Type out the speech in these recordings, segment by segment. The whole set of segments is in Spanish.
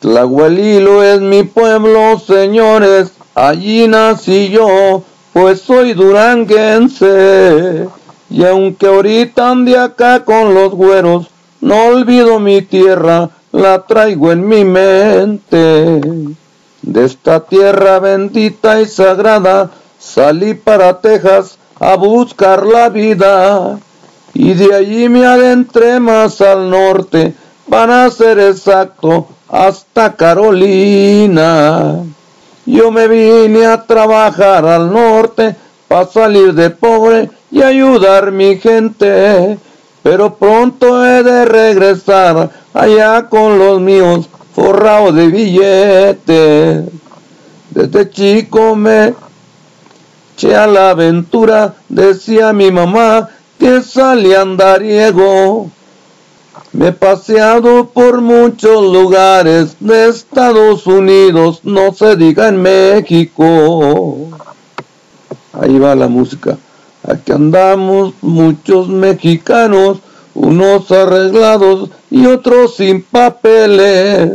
Tlahualilo es mi pueblo, señores, allí nací yo, pues soy duranguense. Y aunque ahorita ande acá con los güeros, no olvido mi tierra, la traigo en mi mente. De esta tierra bendita y sagrada, salí para Texas a buscar la vida. Y de allí me adentré más al norte, para ser exacto, hasta Carolina. Yo me vine a trabajar al norte para salir de pobre y ayudar mi gente. Pero pronto he de regresar allá con los míos forrado de billetes. Desde chico me eché a la aventura, decía mi mamá que salía andariego. Me he paseado por muchos lugares de Estados Unidos, no se diga en México. Ahí va la música. Aquí andamos muchos mexicanos, unos arreglados y otros sin papeles.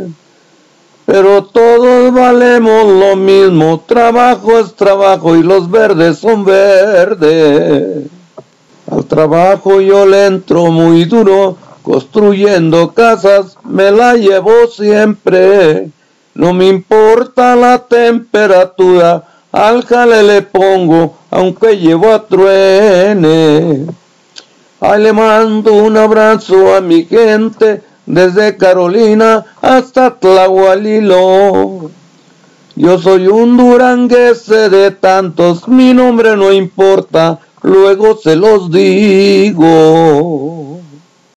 Pero todos valemos lo mismo, trabajo es trabajo y los verdes son verdes. Al trabajo yo le entro muy duro, construyendo casas me la llevo siempre. No me importa la temperatura, al jale le pongo, aunque llevo a truene. Ahí le mando un abrazo a mi gente, desde Carolina hasta Tlahualilo. Yo soy un duranguese de tantos, mi nombre no importa, luego se los digo.